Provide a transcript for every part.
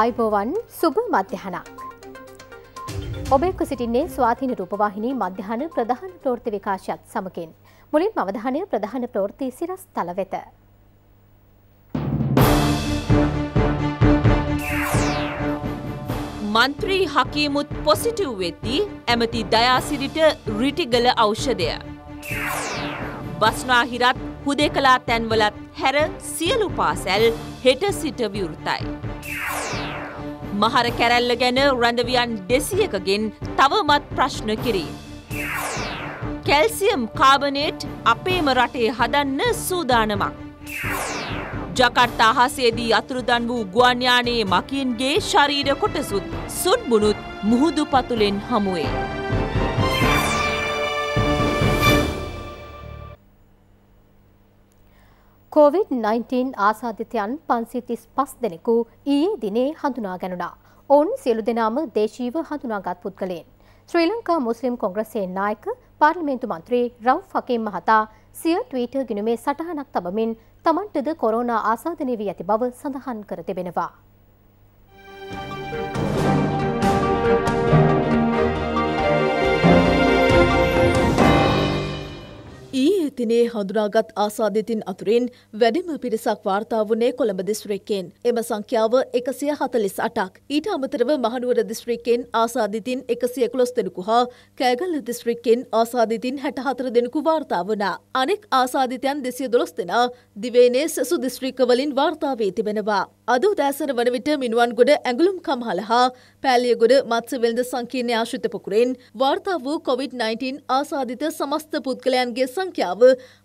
ආයිබෝවන් සුබ මධ්‍යහනක්. ඔබෙක්ක සිටින්නේ ස්වාධීන රූපවාහිනී මධ්‍යහන ප්‍රධාන ප්‍රෘති විකාශයත් සමකින්. මුලින් අවධානය ප්‍රධාන ප්‍රෘති සිරස් තල වෙත. මන්ත්‍රී හකීමුත් පොසිටිව් වෙද්දී ඇමති දයාසිරිට රිටිගල ඖෂධය. බස්නාහිරත් හුදෙකලා තැන්වලත් හැර සියලු පාසැල් හෙට සිට විවෘතයි. මහර කැරැල්ල ගැන රැඳවියන් දෙසියකගෙන් තවමත් ප්‍රශ්න කිරී. කැල්සියම් කාබනේට් අපේම රටේ හදන්න සූදානමක්. ජකට්තා හසේදී අතුරුදන් වූ ගුවන්යානයේ මකින්ගේ ශරීර කොටසුත් සුන්බුණුත් මුහුදු පතුලෙන් හමුවේ. COVID-19 ආසාධිතයන් පන්සිතිස් පස් දෙනෙකු ඊයේ දිනේ හඳුනා ගැනුණා. ඔවුන් සියලු දෙනාම දේශීව හඳුනාගත් පුද්ගලයෙන්. ශ්‍රී ලංකා මුස්ලිම් කොංග්‍රසයේ නායක පාර්ලිමේන්තු මන්ත්‍රී රව් ෆකීම් මහතා සිය ට්වීටර් ගිණුමේ සටහනක් තබමින් තමන්ටද කොරෝනා ආසාදනය වී ඇති බව සඳහන් කර තිබෙනවා. ඊයේ තිනේ හඳුනාගත් ආසාධිතින් අතුරින් වැඩිම පිරිසක් වාර්තා වුණේ කොළඹ දිස්ත්‍රික්කෙන්. එම සංඛ්‍යාව එකසිය හතලිස් අටක්. ඊට අමතරව මහනුවර දිස්ත්‍රික්කෙන් ආසාධිතින් එකසිය එකොළොස් දෙනෙකු හා කෑගල්ල දිස්ත්‍රික්කෙන් ආසාධිතින් හැට හතර දෙනෙකු වාර්තා වුණා. අනෙක් ආසාධිතයන් දෙසිය දොළොස් දෙනා දිවේනේ සෙසු දිස්ත්‍රික්කවලින් වාර්තා වී තිබෙනවා. අද උදෑසන වන විට මිනුවන්ගොඩ ඇඟලුම් කම්හල හා පෑලියගොඩ මත්ස්‍ය සංකීර්ණ ආශ්‍රිත පුකුරෙන් වාර්තා වූ COVID-19 ආසාධිත සමස්ත පුද්ගලයන්ගේ සංඛ්‍යාව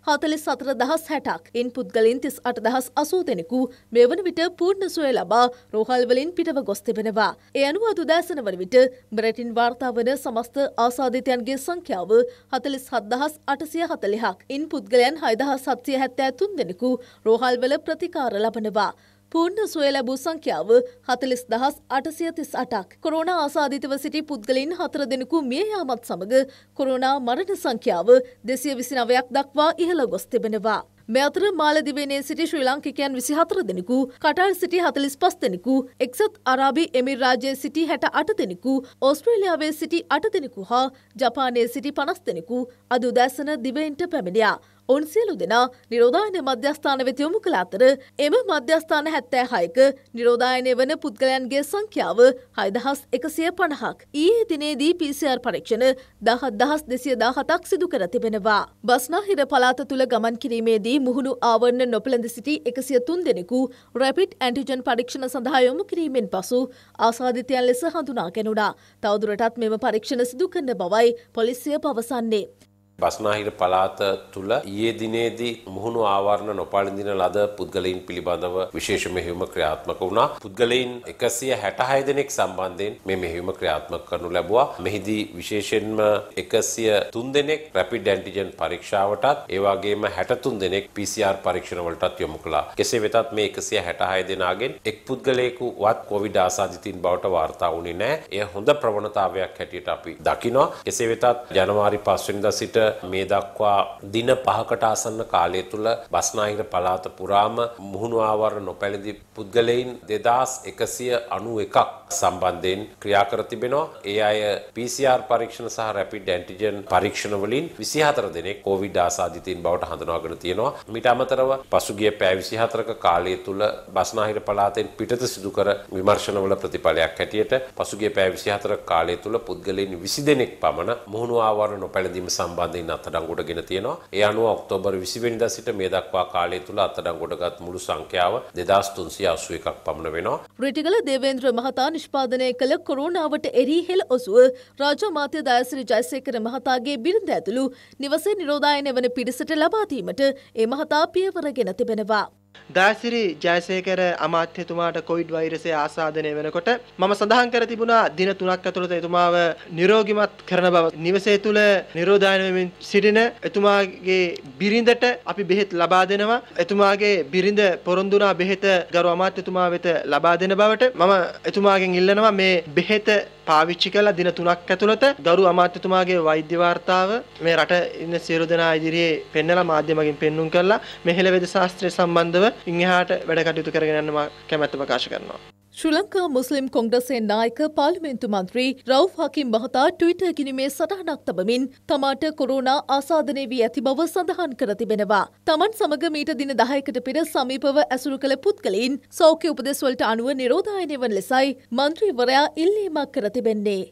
හතලිස් සතර දහස් හැටක් ඉන් පුද්ගලින් තිස් අට දහස් අසූ දෙනෙකු මේ වන විට පූර්ණ සුවය ලබා රෝහල්වලින් පිටව ගොස් තිබෙනවා. එය අනුව අදුදෑසන වන විට බ්‍රටින් වාර්තා වන සමස්ත ආසාධිතයන්ගේ සංඛ්‍යාව හතලිස් හත්දහස් අටසිය හතලිහක් ඉන් පුද්ගලයන් හයිදහස් සත්සිය හැත්තෑ තුන් දෙනෙකු රෝහල්වල ප්‍රතිකාර ලබනවා. පූර්ණ සුවය ලැබූ සංඛ්‍යාව හතලිස් දහස් අටසිය තිස් අටක්. කොරුණ ආසාධිතව සිටි පුද්ගලින් හතර දෙනෙකු මිය යාමත් සමඟ කොරුණා මරණ සංඛ්‍යාව දෙසිය විසි නවයක් දක්වා ඉහළ ගොස් තිබෙනවා. මෙ අතර මාලදිවේනේ සිටි ශ්‍රී ලාංකිකයන් විසි හතර දෙනෙකු කටල් සිටි හතලිස් පස් දෙනෙකු එක්සත් අරාබි එමිර් රාජයේ සිටි හැට අට දෙනෙකු ඕස්ට්‍රේලියාවේ සිටි අට දෙනෙකු හා ජපානයේ සිටි පනස් දෙනෙකු අද උදැසන දිවයින්ට පැමිණියා. ඔවුන් සියලු දෙනා නිරෝධායන මධ්‍යස්ථාන වෙත යොමු කළ අතර එම මධ්‍යස්ථාන හැත්තෑ හයක නිරෝධායනය වන පුද්ගලයන්ගේ සංඛ්‍යාව හයදහස් එකසිය පණහක්. ඊයේ දිනේදී PCR පරීක්ෂණ දහත් දහස් දෙසිය දාහතක් සිදු කර තිබෙනවා. බස්නාහිර පලාත තුළ ගමන් කිරීමේදී මුහුණු ආවරණ නොපළඳ සිටි එකසිය තුන් දෙනෙකු රැපිට් ඇන්ටිජන් පරීක්ෂණ සඳහා යොමු කිරීමෙන් පසු ආසාධිතයන් ලෙස හඳුනා ගැනුණා. තවදුරටත් මෙම පරීක්ෂණ සිදු කරන බවයි පොලිසිය පවසන්නේ. බස්නාහිර පලාත තුළ ඊයේ දිනේදී මුහුණු ආවරණ නොපළඳින ලද පුද්ගලයින් පිළිබඳව විශේෂ මෙහෙයුම ක්‍රියාත්මක වුණා. පුද්ගලයින් 166 දෙනෙක් සම්බන්ධයෙන් මේ මෙහෙයුම ක්‍රියාත්මක කරනු ලැබුවා. මෙහිදී විශේෂයෙන්ම 103 දෙනෙක් රැපිඩ් ඇන්ටිජන් පරීක්ෂාවටත් ඒ වගේම 63 දෙනෙක් PCR පරීක්ෂණ වලටත් යොමු කළා. කෙසේ වෙතත් මේ 166 දෙනාගෙන් එක් පුද්ගලයෙකු වත් කොවිඩ් ආසාදිතින් බවට වාර්තා වුණේ නැහැ. එය හොඳ ප්‍රවණතාවයක් හැටියට අපි දකිනවා. කෙසේ වෙතත් ජනවාරි 5 වෙනිදා සිට මේ දක්වා දින පහකට ආසන්න කාලය තුළ බස්නාහිර පළාත පුරාම මුහුණු ආවරණ නොපැළඳි පුද්ගලයින් දෙදස් එකසිය අනු එකක් සම්බන්ධයෙන් ක්‍රියා කර තිබෙනවා. ඒ අය PCR පරීක්ෂණ සහ රැපිඩ් ඇන්ටිජන් පරීක්ෂණ වලින් 24 දෙනෙක් කොවිඩ් ආසාදිතයින් බවට හඳුනාගෙන තියෙනවා. මීට අමතරව පසුගිය පැය 24ක කාලය තුල බස්නාහිර පළාතෙන් පිටත සිදු කර විමර්ශනවල ප්‍රතිඵලයක් හැටියට පසුගිය පැය 24ක කාලය තුල පුද්ගලයන් 20 දෙනෙක් පමණ මුහුණු ආවරණ නොපැළඳීම සම්බන්ධයෙන් සම්බන්ධයෙන් අත්අඩංගුවට ගෙන තියෙනවා. ඒ අනුව ඔක්තෝබර් 20 වෙනිදා සිට මේ දක්වා කාලය තුල අත්අඩංගුවටගත් මුළු සංඛ්‍යාව 2381ක් පමණ වෙනවා. රිටිගල දේවේන්ද්‍ර මහතා නිෂ්පාදනය කළ කොරෝනාවට එරී හෙළ ඔසුව රාජ්‍ය මාත්‍ය දයසිරි ජයසේකර මහතාගේ බිරිඳ ඇතුළු නිවසේ නිරෝධායනය වන පිරිසට ලබා දීමට ඒ මහතා පියවරගෙන තිබෙනවා. දාසිරි ජයසේකර අමාත්‍යතුමාට කොවිඩ් වෛරසය ආසාදනය වෙනකොට මම සඳහන් කර තිබුණා දින 3ක් ඇතුළත එතුමාව නිරෝගිමත් කරන බව. නිවසේ තුල නිරෝධායන වෙමින් සිටින එතුමාගේ බිරිඳට අපි බෙහෙත් ලබා දෙනවා. එතුමාගේ බිරිඳ පොරොන්දුනා බෙහෙත ගරු අමාත්‍යතුමා වෙත ලබා දෙන බවට මම එතුමාගෙන් ඉල්ලනවා මේ බෙහෙත පාවිච්චි කළා දින 3ක් ඇතුළත. ගරු අමාත්‍යතුමාගේ වෛද්‍ය වාර්තාව මේ රට ඉන්න සියලු දෙනා ඉදිරියේ පෙන්නලා මාධ්‍යමකින් පෙන්눔 කළා. මෙහෙළ වේද ශාස්ත්‍රය සම්බන්ධව ඉන් එහාට වැඩ කටයුතු කරගෙන යන්න මම කැමැත්ත ප්‍රකාශ කරනවා. ශ්‍රී ලංකා මුස්ලිම් කොංග්‍රසයේ නායක පාර්ලිමේන්තු මන්ත්‍රී රවුෆ් හකිම් මහතා ට්විටර් ගිණීමේ සටහනක් තබමින් තමාට කොරෝනා ආසාදනය වී ඇති බව සඳහන් කර තිබෙනවා. තමන් සමග මීට දින 10කට පෙර සමීපව ඇසුරු කළ පුද්ගලයින් සෞඛ්‍ය උපදෙස්වලට අනුව නිරෝධායනය වන ලෙසයි මන්ත්‍රීවරයා ඉල්ලීමක් කර තිබෙන්නේ.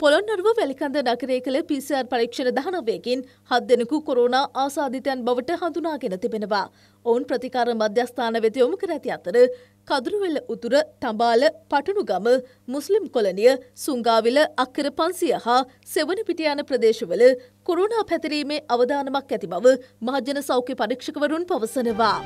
පොළොන්නරුව වැලිකඳ නගරය කළ PCR පරීක්ෂණ දහනවයකින් හත් දෙනෙකු කොරෝනා ආසාධිතයන් බවට හඳුනාගෙන තිබෙනවා. ඔවුන් ප්‍රතිකාර මධ්‍යස්ථාන වෙත යොමු කර ඇති අතර කදුරුවෙල්ල උතුර තඹාල පටනුගම මුස්ලිම් කොලනිය සුංගාවිල අක්කර පන්සිය හා සෙවන පිට යන ප්‍රදේශවල කොරුණා පැතිරීමේ අවධානමක් ඇති බව මහජන සෞඛ්‍ය පරීක්ෂකවරුන් පවසනවා.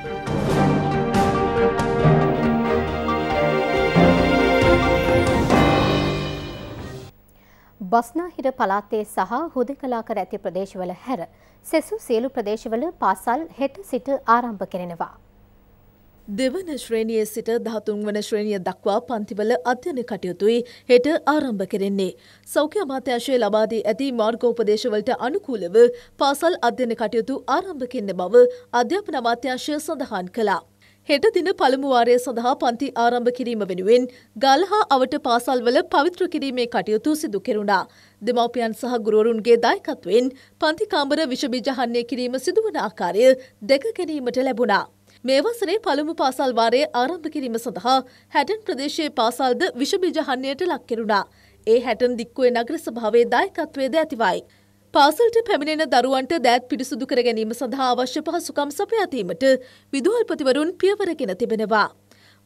බස්නාහිර පලාතේ සහ හුදකලා කර ඇති ප්‍රදේශවල හැර සෙසු සියලු ප්‍රදේශවල පාසල් හෙට සිට ආරම්භ කෙරෙනවා. දෙවන ශ්‍රේණියේ සිට දහතුන් වන ශ්‍රේණිය දක්වා පන්තිවල අධ්‍යන කටයුතුයි හෙට ආරම්භ කෙරෙන්නේ. සෞඛ්‍ය අමාත්‍යංශය ලබාදී ඇති මාර්ගෝපදේශවලට අනුකූලව පාසල් අධ්‍යන කටයුතු ආරම්භ කෙන්න බව අධ්‍යාපන අමාත්‍යංශය සඳහන් කළා. හෙට දින පළමුවාරය සඳහා පන්ති ආරම්භ කිරීම වෙනුවෙන් ගල්හා අවට පාසල්වල පවිත්‍ර කිරීමේ කටයුතු සිදු කෙරුණා. දෙමව්පියන් සහ ගුරුවරුන්ගේ දායකත්වයෙන් පන්ති කාමර විෂබීජහන්නේ කිරීම සිදුවන ආකාරය දැක ගැනීමට ලැබුණා. මේ වසරේ පළමු පාසල් වාරයේ ආරම්භ කිරීම සඳහා හැටන් ප්‍රදේශයේ පාසල්ද විෂබීජහන්නයට ලක් කෙරුණා. ඒ හැටන් දික්කුවේ නගර සභාවේ දායකත්වයේද ඇතිවයි. පාසල්ට පැමිණෙන දරුවන්ට දෑත් පිරිසුදු කර ගැනීම සඳහා අවශ්‍ය පහසුකම් සපයාතීමට විදුහල්පතිවරුන් පියවරගෙන තිබෙනවා.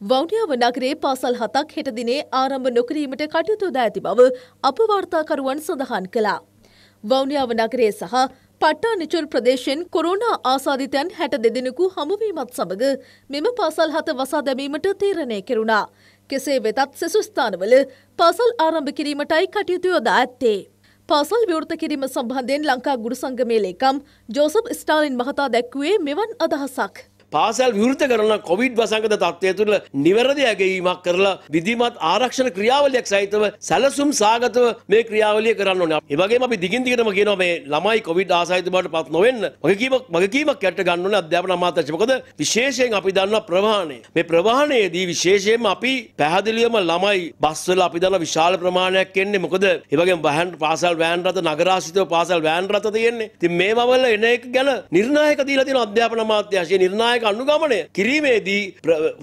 වෞඩියාව නගරේ පාසල් හතක් හෙට දිනේ ආරම්භ නොකිරීමට කටයුතු ද ඇති බව අප වාර්තාකරුවන් සඳහන් කළා. වෞනියාව නගරේ සහ පට්ටා නිචුල් ප්‍රදේශයෙන් කොරුණා ආසාධිතයන් හැට දෙදෙනෙකු හමුවීමත් සමඟ මෙම පාසල් හත වසා දැමීමට තීරණය කෙරුණා. කෙසේ වෙතත් සෙසුස්ථානවල පාසල් ආරම්භ කිරීමටයි කටයුතු යොදා ඇත්තේ. පාසල් විවෘත කිරීම සම්බන්ධයෙන් ලංකා ගුරු සංගමේ ලේකම් ජෝසප් ස්ටාලින් මහතා දැක්වුවේ මෙවන් අදහසක්. පාසල් විවෘත කරන කොවිඩ් වසංගත තත්ත්වය තුළ නිවැරදි ඇගීමක් කරලා විධිමත් ආරක්ෂණ ක්‍රියාවලියක් සහිතව සැලසුම් සාගතව මේ ක්‍රියාවලිය කරන්න ඕනේ. ඒ වගේම අපි දිගින් දිගටම කියනවා මේ ළමයි කොවිඩ් ආසාදිත බවට පත් නොවෙන්න වගකීමක් වගකීමක් යට ගන්න ඕනේ අධ්‍යාපන අමාත්‍යාංශය. මොකද විශේෂයෙන් අපි දන්නවා ප්‍රවාහණය. මේ ප්‍රවාහණයේදී විශේෂයෙන්ම අපි පැහැදිලිවම ළමයි බස්වල අපි දන්නවා විශාල ප්‍රමාණයක් එන්නේ. මොකද ඒ වගේම වෑන් පාසල් වෑන් රථ නගරාශ්‍රිතව පාසල් වෑන් රථ තියෙන්නේ. ඉතින් මේවා වල එන එක ගැන නිර්ණායක දීලා තියෙන අධ්‍යාපන අමාත්‍යාංශය නිර්ණායක නායක අනුගමනය කිරීමේදී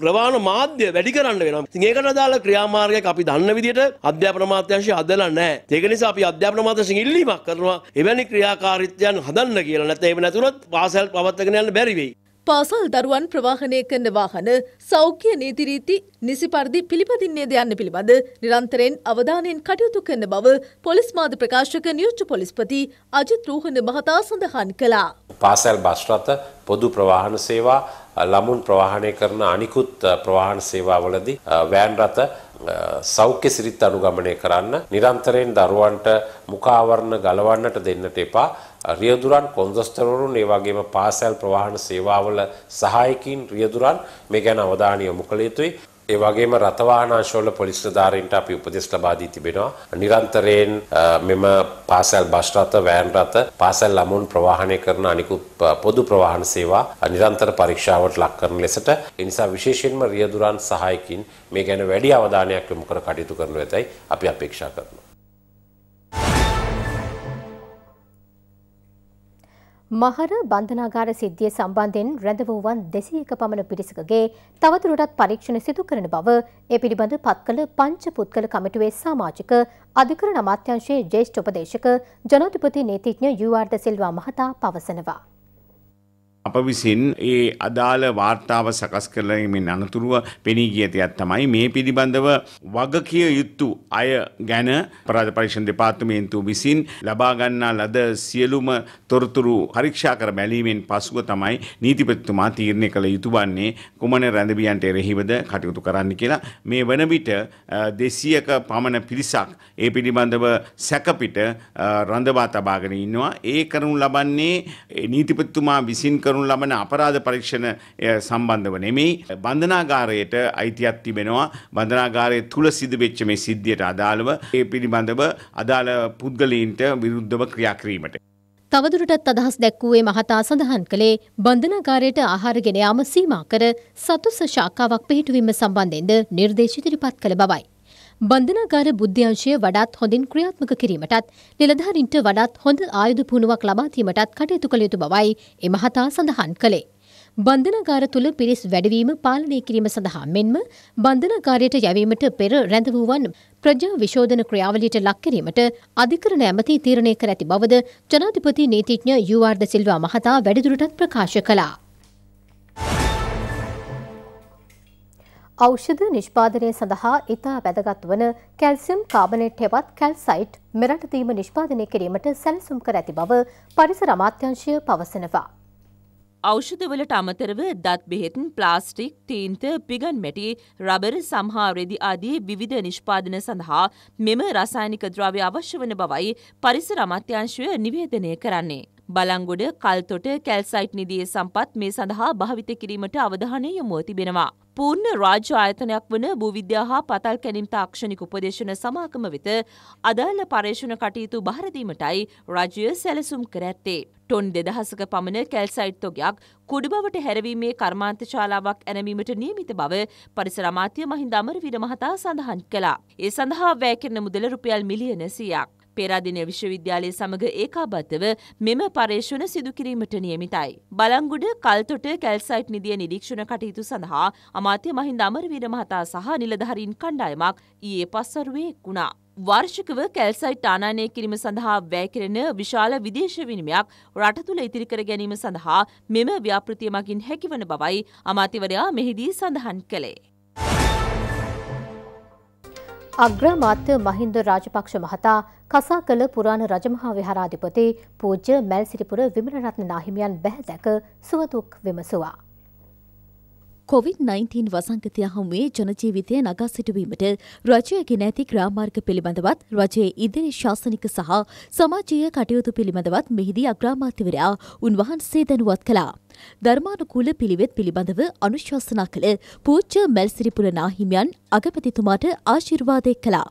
ප්‍රවාණ මාධ්‍ය වැඩි කරන්න වෙනවා. ඉතින් ඒකට අදාළ ක්‍රියාමාර්ගයක් අපි දන්න විදිහට අධ්‍යාපන අමාත්‍යාංශය හදලා නැහැ. ඒක නිසා අපි අධ්‍යාපන අමාත්‍යාංශයෙන් ඉල්ලීමක් කරනවා එවැනි ක්‍රියාකාරීත්වයන් හදන්න කියලා. නැත්නම් එහෙම නැතුනොත් පාසල් පවත්වාගෙන යන්න බැරි වෙයි. පාසල් දරුවන් ප්‍රවාහනය කරන වාහන සෞඛ්‍ය නීතිරීති නිසි පරිදි පිළිපදින්නේ ද යන්න පිළිබඳ නිරන්තරයෙන් අවධානයෙන් කටයුතු කරන බව පොලිස් මාධ්‍ය ප්‍රකාශක නියෝජ්‍ය පොලිස්පති අජිත් රෝහණ මහතා සඳහන් කළා. පාසල් බස් රථ පොදු ප්‍රවාහන සේවා ළමුන් ප්‍රවාහනය කරන අනිකුත් ප්‍රවාහන සේවාවලදී වෑන් රථ සෞඛ්‍ය සිරිත් අනුගමනය කරන්න නිරන්තරයෙන් දරුවන්ට මුඛාවරණ ගලවන්නට දෙන්නට එපා. රියදුරන් කොන්දස්තරවරුන් ඒ වගේම පාසල් ප්‍රවාහන සේවාවල සහායකින් රියදුරන් මේ ගැන අවධානය යොමු කළ යුතුයි. ඒ වගේම රථවාහනාංශවල පොලිස් නිලධාරීන්ට අපි උපදෙස් ලබා දී තිබෙනවා. නිරන්තරයෙන් මෙම පාසල් බස් රථ, වෑන් රථ, පාසල් ළමුන් ප්‍රවාහනය කරන අනිකුත් පොදු ප්‍රවාහන සේවා නිරන්තර පරීක්ෂාවට ලක් කරන ලෙසට ඒ නිසා විශේෂයෙන්ම රියදුරන් සහායකින් මේ ගැන වැඩි අවධානයක් යොමු කර කටයුතු කරනු ඇතයි අපි අපේක්ෂා කරනවා. මහර බන්ධනාගාර සිද්ධිය සම්බන්ධයෙන් රැඳවුවන් දෙසියක පමණ පිරිසකගේ තවදුරටත් පරීක්ෂණ සිදු කරන බව ඒ පිළිබඳ පත් කළ පංච පුද්ගල කමිටුවේ සමාජික අධිකරණ අමාත්‍යංශයේ ජ්‍යෙෂ්ඨ උපදේශක ජනාධිපති නීතිඥ යූ.ආර්.ද සිල්වා මහතා පවසනවා. අප විසින් ඒ අදාළ වාර්තාව සකස් කරලීමෙන් අනතුරුව පෙනී ගිය දෙයක් තමයි මේ පිළිබඳව වගකිය යුතු අය ගැන අපරාධ පරීක්ෂණ දෙපාර්තමේන්තුව විසින් ලබා ගන්නා ලද සියලුම තොරතුරු පරීක්ෂා කර බැලීමෙන් පසුව තමයි නීතිපතිතුමා තීරණය කළ යුතු වන්නේ කුමන රැඳවියන්ට එරෙහිවද කටයුතු කරන්න කියලා. මේ වන විට දෙසියක පමණ පිරිසක් ඒ පිළිබඳව සැකපිට රඳවා තබාගෙන ඉන්නවා. ඒ කරනු ලබන්නේ නීතිපතිතුමා විසින් කර කරනු ලබන අපරාධ පරීක්ෂණ සම්බන්ධව නෙමෙයි. බන්ධනාගාරයට අයිතියක් තිබෙනවා. බන්ධනාගාරය තුල සිදුවෙච්ච මේ සිද්ධියට අදාළව ඒ පිළිබඳව අදාළ පුද්ගලයින්ට විරුද්ධව ක්‍රියා කිරීමට. තවදුරටත් අදහස් දැක්වූයේ මහතා සඳහන් කළේ බන්ධනාගාරයට ආහාර ගෙන යාම සීමා කර සතුස්ස ශාකාවක් පිහිටුවීම සම්බන්ධයෙන්ද නිර්දේශ ඉදිරිපත් කළ බවයි. බන්ධනාගාර බුද්ධ්‍යංශය වඩාත් හොඳින් ක්‍රියාත්මක කිරීමටත් නිලධාරින්ට වඩාත් හොඳ ආයුධ පුහුණුවක් ලබා දීමටත් කටයුතු කළ යුතු බවයි එමහතා සඳහන් කළේ. බන්ධනාගාර තුළ පිරිස් වැඩවීම පාලනය කිරීම සඳහා මෙන්ම බන්ධනාගාරයට යැවීමට පෙර රැඳවූවන් ප්‍රජා විශෝධන ක්‍රියාවලියට ලක් කිරීමට අධිකරණ ඇමති තීරණය කර ඇති බවද ජනාධිපති නීතිඥ යුආර්ද සිල්වා මහතා වැඩිදුරටත් ප්‍රකාශ කළා. ඖෂධ නිෂ්පාදනය සඳහා ඉතා වැදගත් වන කැල්සියම් කාබනේට් හෙවත් කැල්සයිට් මෙරටදීම නිෂ්පාදනය කිරීමට සැලසුම් කර ඇති බව පරිසර අමාත්‍යංශය පවසනවා. ඖෂධවලට අමතරව දත් බෙහෙත් ප්ලාස්ටික් තීන්ත පිගන් මැටි රබර් සම්හා රෙදි ආදී විවිධ නිෂ්පාදන සඳහා මෙම රසායනික ද්‍රව්‍ය අවශ්‍ය වන බවයි පරිසර අමාත්‍යංශය නිවේදනය කරන්නේ. බලංගොඩ කල්තොට කැල්සයිට් නිදියේ සම්පත් මේ සඳහා භාවිත කිරීමට අවධානය යොමුව තිබෙනවා. පූර්ණ රාජ්‍ය ආයතනයක් වන භූවිද්‍යා හා පතල් කැනිම් තාක්ෂණික උපදේශන සමාගම වෙත අදාළ පර්යේෂණ කටයුතු බහරදීමටයි රජය සැලසුම් කර ඇත්තේ. ටොන් දෙදහසක පමණ කැල්සයිට් තොගයක් කුඩු බවට හැරවීමේ කර්මාන්ත ශාලාවක් ඇනවීමට නියමිත බව පරිසර අමාත්‍ය මහින්ද අමරවීර මහතා සඳහන් කළා. ඒ සඳහා වැය කෙරෙන මුදල රුපියල් මිලියන 100ක්. පේරාදෙණිය විශ්වවිද්‍යාලය සමග ඒකාබද්ධව මෙම පර්යේෂණ සිදු කිරීමට නියමිතයි. බලංගුඩ කල්තොට කැල්සයිට් නිදිය නිරීක්ෂණ කටයුතු සඳහා අමාත්‍ය මහින්ද අමරවීර මහතා සහ නිලධාරීන් කණ්ඩායමක් ඊයේ පස්වරුවේ එක්ුණා. වාර්ෂිකව කැල්සයිට් ආනායනය කිරීම සඳහා වැය කෙරෙන විශාල විදේශ විනිමයක් රට තුළ ඉතිරි කර ගැනීම සඳහා මෙම ව්‍යාපෘතිය මගින් හැකිවන බවයි අමාත්‍යවරයා මෙහිදී සඳහන් කළේ. අග්‍රාමාත්‍ය මහින්ද රාජපක්ෂ මහතා කසා කළ පුරාණ රජමහා විහාරාධිපති පූජ්‍ය මැල්සිරිපුර විමලරත්න නාහිමියන් බැහැ දැක සුවදුක් විමසුවා. කොවිD-19 වසංගතය හමුවේ ජනජීවිතය නගා සිටුවීමට රජයගෙන ඇති ක්‍රාමාර්ග පිළිබඳවත් රජයේ ඉදිරි ශාසනික සහ සමාජීය කටයුතු පිළිබඳවත් මෙහිදී අග්‍රාමාත්‍යවරයා උන්වහන්සේ දැනුවත් කළා. ධර්මානුකූල පිළිවෙත් පිළිබඳව අනුශාසනා කළ පූච්ච මැල්සිරිපුර නාහිමියන් අගපතිතුමාට ආශිර්වාදය කළා.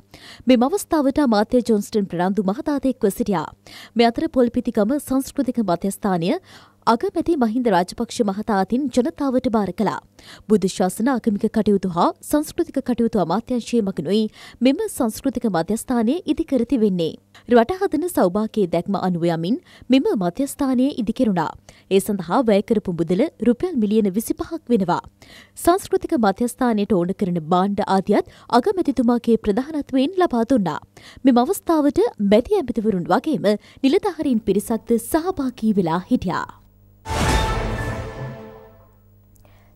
මෙම අවස්ථාවට අමාත්‍ය ජොන්ස්ටන් ප්‍රනන්දු මහතාදෙක්ව සිටියා. මේ අතර පොල්පිතිකම සංස්කෘතික මධ්‍යස්ථානය අගමැති මහින්ද රාජපක්ෂ මහතා අතින් ජනතාවට බාර කළා. බුද්ධ ශාසන අගමික කටයුතු හා සංස්කෘතික කටයුතු අමාත්‍යංශයේ මගනුයි මෙම සංස්කෘතික මධ්‍යස්ථානය ඉදිකර තිබෙන්නේ. රට හදන සෞභාගයේ දැක්ම අනුව යමින් මෙම මධ්‍යස්ථානය ඉදිකෙරුණා. ඒ සඳහා වැය කරපු මුදල රුපියල් මිලියන 25ක් වෙනවා. සංස්කෘතික මධ්‍යස්ථානයට ඕන කරන භාණ්ඩ ආදියත් අගමැතිතුමාගේ ප්‍රධානත්වයෙන් ලබා දුන්නා. මෙම අවස්ථාවට මැති ඇමතිවරුන් වගේම නිලධාරීන් පිරිසක්ද සහභාගී වෙලා හිටියා.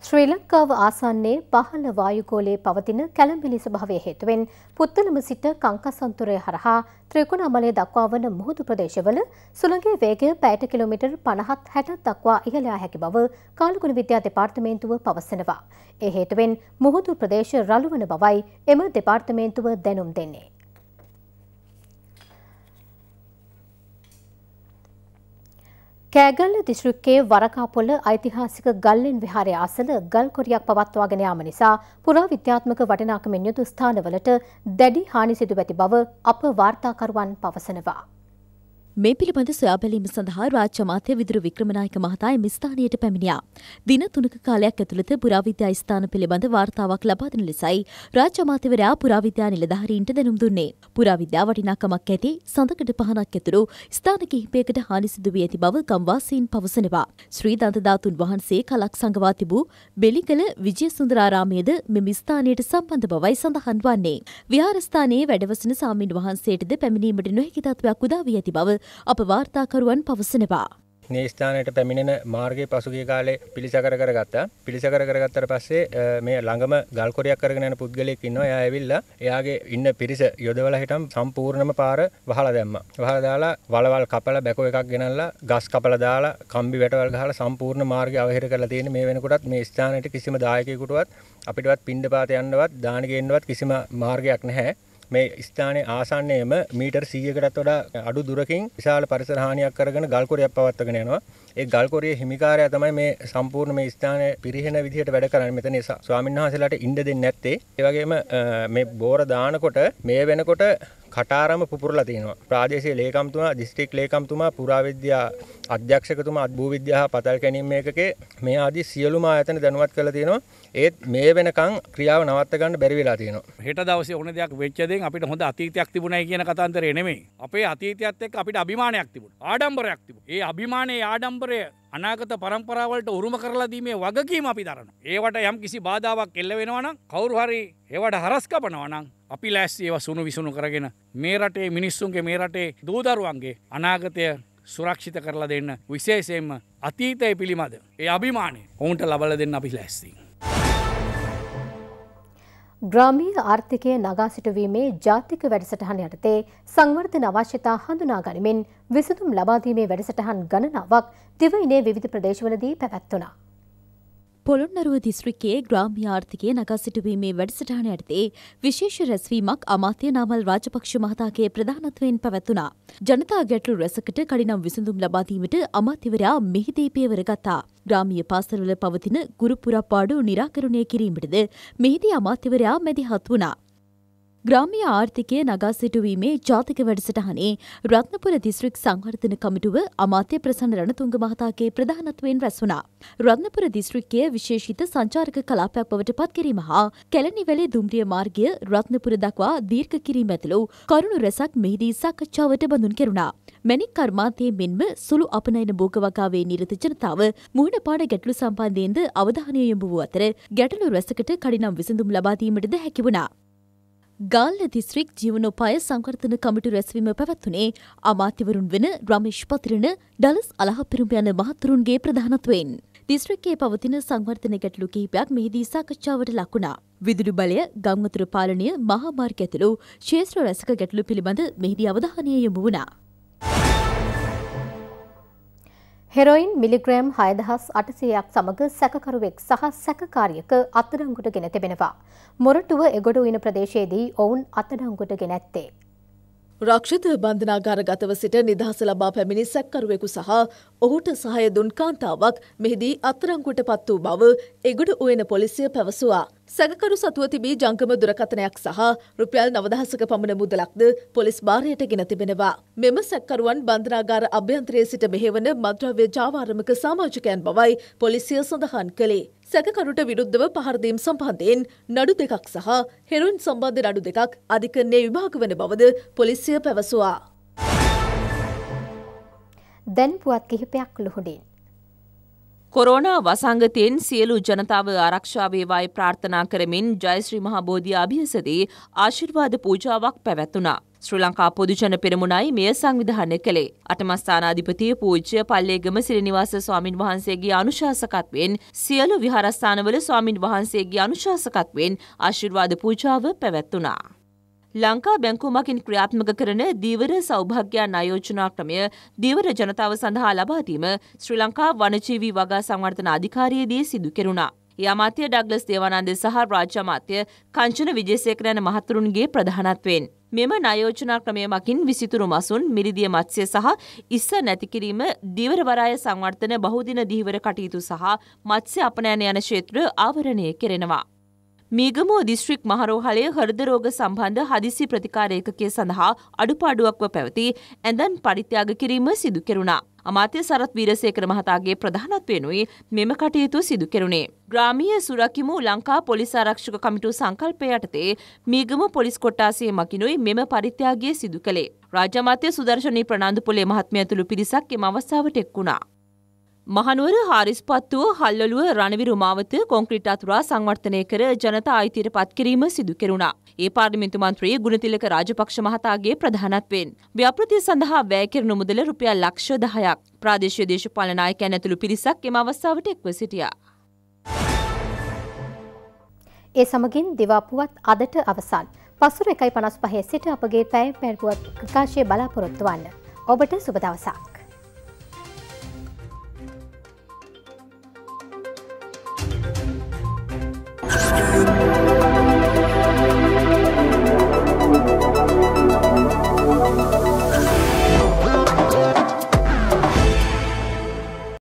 ශ්‍රී ලංකාව ආසන්නේ පහළ වායුගෝලයේ පවතින කැළඹිලි ස්වභාවය හේතුවෙන් පුත්තලම සිට කංකසන්තුරය හරහා ත්‍රිකුණාමලය දක්වා වන මුහුදු ප්‍රදේශවල සුළඟේ වේගය පැයට කිලෝමීටර් 50ත් 60ත් දක්වා ඉහළ යා හැකි බව කාලගුණ විද්‍යා දෙපාර්තමේන්තුව පවසනවා. ඒ හේතුවෙන් මුහුදු ප්‍රදේශ රළු වන බවයි එම දෙපාර්තමේන්තුව දැනුම් දෙන්නේ. කෑගල්ල දිස්ත්‍රික්කයේ වරකාපොල ඓතිහාසික ගල්ලෙන් විහාරය අසල ගල් කොරියක් පවත්වාගෙන යාම නිසා පුරා විද්‍යාත්මක වටිනාකමින් යුතු ස්ථානවලට දැඩි හානි සිදු ඇති බව අප වාර්තාකරුවන් පවසනවා. මේ පිළිබඳ සොයා බැලීම සඳහා රාජ්‍ය අමාත්‍ය විදුරු වික්‍රමනායක මහතා එම ස්ථානයට පැමිණියා. දින තුනක කාලයක් ඇතුළත පුරාවිද්‍යා ස්ථාන පිළිබඳ වාර්තාවක් ලබා දෙන ලෙසයි රාජ්‍ය අමාත්‍යවරයා පුරාවිද්‍යා නිලධාරීන්ට දැනුම් දුන්නේ. පුරාවිද්‍යා වටිනාකමක් ඇති සඳකඩ පහනක් ඇතුළු ස්ථාන කිහිපයකට හානි සිදු වී ඇති බව ගම්වාසීන් පවසනවා. ශ්‍රී දන්තධාතුන් වහන්සේ කලක් සංගවා තිබූ බෙලිකල විජයසුන්දරාරාමයේද මෙම ස්ථානයට සම්බන්ධ බවයි සඳහන් වන්නේ. විහාරස්ථානයේ වැඩවසන සාමීන් වහන්සේටද පැමිණීමට නොහැකි තත්ත්වයක් උදා වී ඇති බව අප වාර්තාකරුවන් පවසනවා. මේ ස්ථානයට පැමිණෙන මාර්ගයේ පසුගිය කාලේ පිළිසකර කරගත්තා. පිළිසකර කරගත්තට පස්සේ මේ ළඟම ගල් කොරියක් කරගෙන යන පුද්ගලයෙක් ඉන්නවා. එයා ඇවිල්ලා එයාගේ ඉන්න පිරිස යොදවලා හිටම් සම්පූර්ණම පාර වහලා දැම්මා. වහලා දාලා වලවල් කපලා බැකෝ එකක් ගෙනල්ලා ගස් කපලා දාලා කම්බි වැටවල් ගහලා සම්පූර්ණ මාර්ගය අවහිර කරලා තියෙන මේ වෙනකොටත් මේ ස්ථානයට කිසිම දායකයෙකුටවත් අපිටවත් පින්ඩ පාත යන්නවත් දාන ගේන්නවත් කිසිම මාර්ගයක් නැහැ. මේ ස්ථානයේ ආසන්නයේම මීටර් 100කටත් වඩා අඩු දුරකින් විශාල පරිසර හානියක් කරගෙන ගල්කොරියක් පවත්වාගෙන යනවා. ඒ ගල්කොරියේ හිමිකාරයා තමයි මේ සම්පූර්ණ මේ ස්ථානයේ පිරිහෙන විදිහට වැඩ කරන්නේ. මෙතන ස්වාමීන් වහන්සේලාට ඉන්න දෙන්නේ නැත්තේ. ඒ වගේම මේ බෝර දානකොට මේ වෙනකොට කටාරම පුපුරලා තියෙනවා. ප්‍රාදේශීය ලේකම්තුමා, දිස්ත්‍රික් ලේකම්තුමා, පුරාවිද්‍යා අධ්‍යක්ෂකතුමා, අත්භූ විද්‍යා පතල් කැණීම් ඒකකේ මේ ආදී සියලුම ආයතන දැනුවත් කරලා තියෙනවා. ඒත් මේ වෙනකන් ක්‍රියාව නවත්ත ගන්න බැරි වෙලා තියෙනවා. හෙට දවසේ ඕන දෙයක් වෙච්ච දෙයින් අපිට හොඳ අතීතයක් තිබුණයි කියන කතාන්තරේ නෙමෙයි. අපේ අතීතයත් එක්ක අපිට අභිමානයක් තිබුණා. ආඩම්බරයක් තිබුණා. ඒ අභිමානයේ ආඩම්බරය අනාගත පරම්පරාවලට උරුම කරලා දීමේ වගකීම අපි දරනවා. ඒවට යම් කිසි බාධාවක් එල්ල වෙනවා නම් කවුරු හරි ඒවට හරස් කපනවා නම් අපි ලෑස්ති ඒවා සුණු විසුණු කරගෙන මේ රටේ මිනිස්සුන්ගේ මේ රටේ දූදරුවන්ගේ අනාගතය සුරක්ෂිත කරලා දෙන්න විශේෂයෙන්ම අතීතය පිළිබඳ ඒ අභිමානය ඔවුන්ට ලබල දෙන්න අපි ලැස්තිී. ග්‍රාමීය ආර්ථිකය නගා සිටුවීමේ ජාතික වැඩසටහන යටතේ සංවර්ධන අවශ්‍යතා හඳුනා ගනිමින් විසඳුම් ලබාදීමේ වැඩසටහන් ගණනාවක් දිවයිනේ විවිධ ප්‍රදේශවලදී පැවැත්වුණා. පොළොන්නරුව දිස්ත්‍රික්කයේ ග්‍රාම්‍ය ආර්ථිකය නගා සිටුවීමේ වැඩසටහන යටතේ විශේෂ රැස්වීමක් අමාත්‍ය නාමල් රාජපක්ෂ මහතාගේ ප්‍රධානත්වයෙන් පැවැත්වුණා. ජනතා ගැටලු රැසකට කඩිනම් විසඳුම් ලබාදීමට අමාත්‍යවරයා මෙහිදී පියවර ගත්තා. ග්‍රාමීය පාසල්වල පවතින ගුරුපුරපාඩු නිරාකරණය කිරීමටද මෙහිදී අමාත්‍යවරයා මැදිහත් වුණා. ග්‍රාමීය ආර්ථිකය නගා සිටුවීමේ ජාතික වැඩසටහනේ රත්නපුර දිස්ත්‍රික් සංවර්ධන කමිටුව අමාත්‍ය ප්‍රසන්න රණතුංග මහතාගේ ප්‍රධානත්වයෙන් රැස් වුණා. රත්නපුර දිස්ත්‍රික්කය විශේෂිත සංචාරක කලාපයක් බවට පත් කිරීම හා කැලණිවැලේ දුම්රිය මාර්ගය රත්නපුර දක්වා දීර්ඝ කිරීම ඇතුළු කරුණු රැසක් මෙහිදී සාකච්ඡාවට බඳුන් කෙරුණා. මැණික් කර්මාන්තයේ මෙන්ම සුළු අපනයන භෝග වගාවේ නිරත ජනතාව මුහුණ පාඩ ගැටලු සම්බන්ධයෙන්ද අවධානය යොමු වූ අතර ගැටලු රැසකට කඩිනම් විසඳුම් ලබා දීමටද හැකි වුණා. ගාල්ල දිස්ත්‍රික් ජීවනෝපාය සංවර්ධන කමිටු රැස්වීම පැවැත්වුණේ අමාත්‍යවරුන් වන රමේශ් පතිරණ ඩලස් අලහපිරුම් යන මහතුරුන්ගේ ප්‍රධානත්වයෙන්. දිස්ත්‍රික්කයේ පවතින සංවර්ධන ගැටලු කිහිපයක් මෙහිදී සාකච්ඡාවට ලක්ුණා. විදුලි බලය ගංවතුර පාලනය මහාමාර්ග ඇතුළු ශේත්‍ර රැසක ගැටලු පිළිබඳ මෙහිදී අවධානය යොමු වුණා. හෙරොයින් මිලිග්‍රෑම් හයදහස් අටසයක් සමග සැකකරුවෙක් සහ සැකකාරියක අත්අඩංගුවට ගෙන තිබෙනවා. මොරටුව එගොඩ උයන ප්‍රදේශයේදී ඔවුන් අත්අඩංගුවට ගෙන ඇත්තේ. රක්ෂිත බන්ධනාගාරගතව සිට නිදහස ලබා පැමිණි සැක්කරුවෙකු සහ ඔහුට සහය දුන් කාන්තාවක් මෙහිදී අත්තරංගුවට පත් වූ බව එගොඩ උයන පොලිසිය පැවසුවා. සැකකරු සතුව තිබී ජංගම දුරකථනයක් සහ රුපියල් නවදහසක පමණ මුදලක්ද පොලිස් භාරයට ගෙන තිබෙනවා. මෙම සැක්කරුවන් බන්ධනාගාර අභ්‍යන්තරයේ සිට මෙහෙවන මද්‍රව්‍ය ජාවාරමක සාමාජිකයන් බවයි පොලිසිය සඳහන් කළේ. සැකකරුට විරුද්ධව පහරදීම් සම්බන්ධයෙන් නඩු දෙකක් සහ හෙරුන් සම්බන්ධ නඩු දෙකක් අධිකරණයේ විභාග වන බවද පොලිසිය පැවසුවා. දැන් පුවත් කිහිපයක් ලුහුඩින්. කොරෝනා වසංගතයෙන් සියලු ජනතාව ආරක්ෂා වේවායි ප්‍රාර්ථනා කරමින් ජයශ්‍රී මහා බෝධි අභියසදී ආශිර්වාද පූජාවක් පැවැත්වුණා. ශ්‍රී ලංකා පොදුජන පෙරමුණයි මෙය සංවිධානය කළේ. අටමස්ථානාධිපතිය පූජ්‍ය පල්ලේගම සිරිනිවාස ස්වාමින් වහන්සේගේ අනුශාසකත්වයෙන් සියලු විහාරස්ථානවල ස්වාමින් වහන්සේගේ අනුශාසකත්වයෙන් ආශිර්වාද පූජාව පැවැත්වුණා. ලංකා බැංකුමකින් ක්‍රියාත්මක කරන දීවර සෞභාග්‍යයන් අයෝජනා ක්‍රමය දීවර ජනතාව සඳහා ලබාදීම ශ්‍රී ලංකා වනජීවී වගා සංවර්ධන අධිකාරියේදී සිදු කෙරුණා. ඒ අමාත්‍ය ඩග්ලස් දේවානන්ද සහ රාජ්‍ය අමාත්‍ය කංචන විජේසේකර යන මහතුරුන්ගේ ප්‍රධානත්වයෙන්. මෙම නයෝජනා ක්‍රමය මකින් විසිතුරු මසුන් මිරිදිය මත්ස්‍ය සහ ඉස්ස නැතිකිරීම දීවරවරාය සංවර්ධන බහුදින දීවර කටයුතු සහ මත්ස්‍ය අපනෑන යන ක්ෂේත්‍ර ආවරණය කෙරෙනවා. මීගමුව දිස්ත්‍රික් මහරෝහලය හෘදරෝග සම්බන්ධ හදිසි ප්‍රතිකාර ඒකකය සඳහා අඩුපාඩුවක්ව පැවති ඇඳන් පරිත්‍යාග කිරීම සිදු කෙරුණා. අමාත්‍ය සරත් වීරසේකර මහතාගේ ප්‍රධානත්වයෙනුයි මෙම කටයුතු සිදු කෙරුණේ. ග්‍රාමීය සුරකිමු ලංකා පොලිස් ආරක්ෂක කමිටු සංකල්පය යටතේ මීගම පොලිස් කොට්ටාසේ මකිනුයි මෙම පරිත්‍යාගය සිදු කළේ. රාජ්‍යමාත්‍ය සුදර්ශනී ප්‍රනාන්දුපොලේ මහත්මය ඇතුළු පිරිසක් එම අවස්ථාවට එක්වුණා. මහනුවර හාරිස්පත්තුව හල්ලලුව රණවිරු මාවත කොංක්‍රීට් අතුරා සංවර්ධනය කර ජනතා අයිතියට පත්කිරීම සිදු කෙරුණා. ඒ පාර්ලිමේන්තු මන්ත්‍රී ගුණතිලක රාජපක්ෂ මහතාගේ ප්‍රධානත්වයෙන්. ව්‍යාපෘතිය සඳහා වැය කෙරෙනු මුදල රුපියල් ලක්ෂ දහයක්. ප්‍රාදේශීය දේශපාලන නායකයන් ඇතුළු පිරිසක් එම අවස්ථාවට එක්ව සිටියා. ඒ සමගින් දිවාපුවත් අදට අවසන්. පසුර එකයි පනස් පහේ සිට අපගේ පැය පැල්පුවත් ප්‍රකාශය බලාපොරොත්තු වන්න. ඔබට සුබ දවසක්.